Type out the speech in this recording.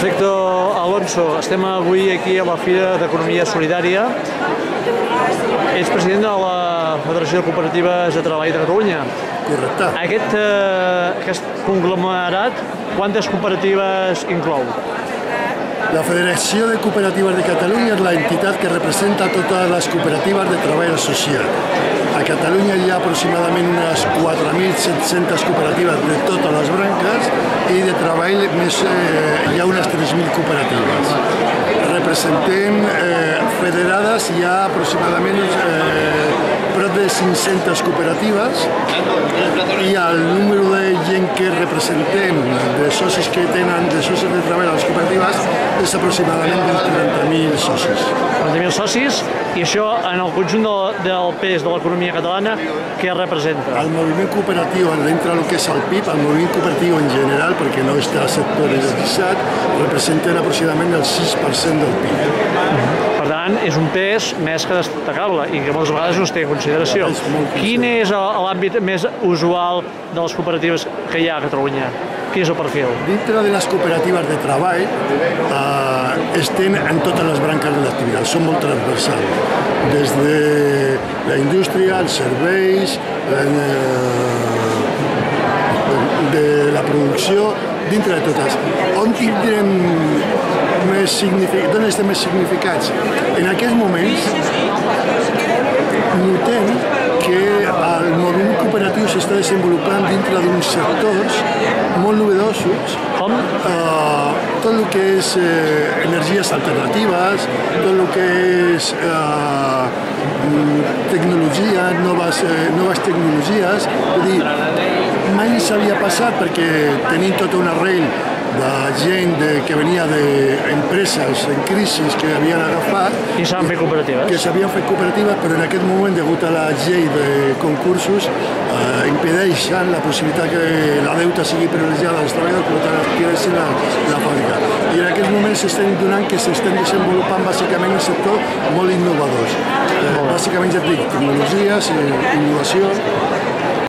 Perfecte, Alonso. Estem avui aquí a la Fira d'Economia Solidària. Ets president de la Federació de Cooperatives de Treball de Catalunya. Correcte. Aquest, eh, aquest conglomerat, quantes cooperatives inclou? La Federació de Cooperatives de Catalunya és la entitat que representa totes les cooperatives de treball associat. A Catalunya hi ha aproximadament unes 4.700 cooperatives de totes les branques i de treball més, eh, hi ha unes 3.000 cooperatives. Representem eh, federades hi ha aproximadament eh, prop de 500 cooperatives i el número de gent que representem, de socis que tenen, de socis de treball a les cooperatives, és aproximadament de 30.000 socis. 30.000 socis, i això en el conjunt del, del pes de l'economia catalana, què representa? El moviment cooperatiu, dintre del que és el PIB, el moviment cooperatiu en general, perquè no està sectoritzat, representa aproximadament el 6% del PIB. Per tant, és un pes més que destacable i que moltes vegades no es té en consideració. És Quin és l'àmbit més usual de les cooperatives que hi ha a Catalunya? Quin és el perfil? Dintre de les cooperatives de treball eh, estem en totes les branques de l'activitat, són molt transversals, des de la indústria, els serveis, eh, de la producció, dintre de totes. On tindrem més significat, on estem més significats? En aquests moments notem que el moviment cooperatiu s'està desenvolupant dintre d'uns sectors molt novedosos Com? eh, tot el que és eh, energies alternatives, tot el que és eh, tecnologia, noves, eh, noves tecnologies, vull dir, mai s'havia passat perquè tenim tota una arrel de gent de, que venia d'empreses en crisi que havien agafat I s'han fet que cooperatives? s'havien fet cooperatives, però en aquest moment, degut a la llei de concursos, eh, impedeixen la possibilitat que la deuta sigui privilegiada als treballadors, per tant, adquireixin la, la fàbrica. I en aquests moments s'estan donant que s'estan desenvolupant bàsicament un sector molt innovadors. Eh, bàsicament, ja et dic, tecnologies, eh, innovació,